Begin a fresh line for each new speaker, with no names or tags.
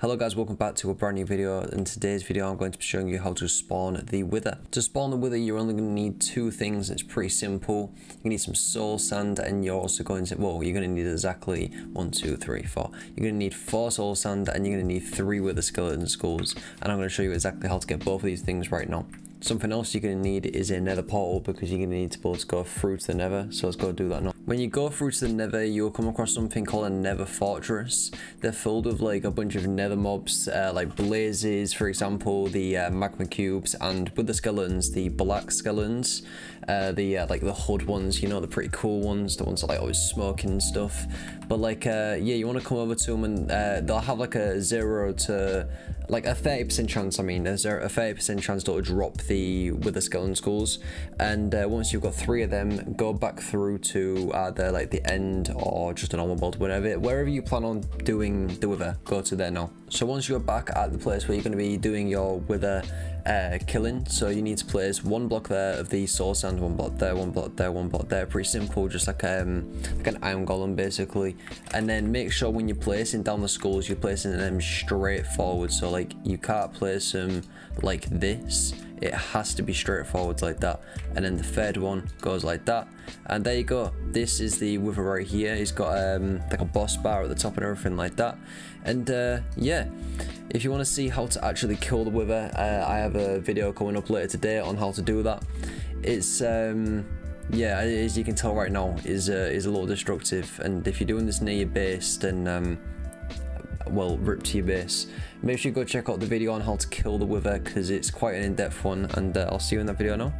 Hello guys, welcome back to a brand new video. In today's video, I'm going to be showing you how to spawn the Wither. To spawn the Wither, you're only going to need two things. It's pretty simple. You need some soul sand, and you're also going to, well, you're going to need exactly one, two, three, four. You're going to need four soul sand, and you're going to need three Wither skeleton skulls. And I'm going to show you exactly how to get both of these things right now. Something else you're going to need is a nether portal because you're going to need to be able to go through to the nether. So let's go do that now. When you go through to the nether, you'll come across something called a nether fortress. They're filled with like a bunch of nether mobs, uh, like blazes, for example, the uh, magma cubes, and Wither skeletons, the black skeletons, uh, the uh, like the hood ones, you know, the pretty cool ones, the ones that like always smoking and stuff. But like, uh, yeah, you want to come over to them and uh, they'll have like a zero to like a 30% chance, I mean, there's a 30% chance to drop the Wither skeleton skulls. And once you've got three of them, go back through to either like the end or just a normal bolt, whatever, wherever you plan on doing the Wither, go to there now. So once you're back at the place where you're going to be doing your Wither uh, killing. So you need to place one block there of the soul sand, one block there, one block there, one block there. Pretty simple, just like um like an iron golem basically. And then make sure when you're placing down the skulls, you're placing them straight forward. So like you can't place them like this. It has to be straightforward like that. And then the third one goes like that. And there you go. This is the wither right here. He's got um like a boss bar at the top and everything like that. And uh, yeah. If you want to see how to actually kill the wither, uh, I have a video coming up later today on how to do that. It's um, yeah, as you can tell right now, is uh, is a little destructive. And if you're doing this near your base, then um, well, rip to your base. Make sure you go check out the video on how to kill the wither because it's quite an in-depth one. And uh, I'll see you in that video now.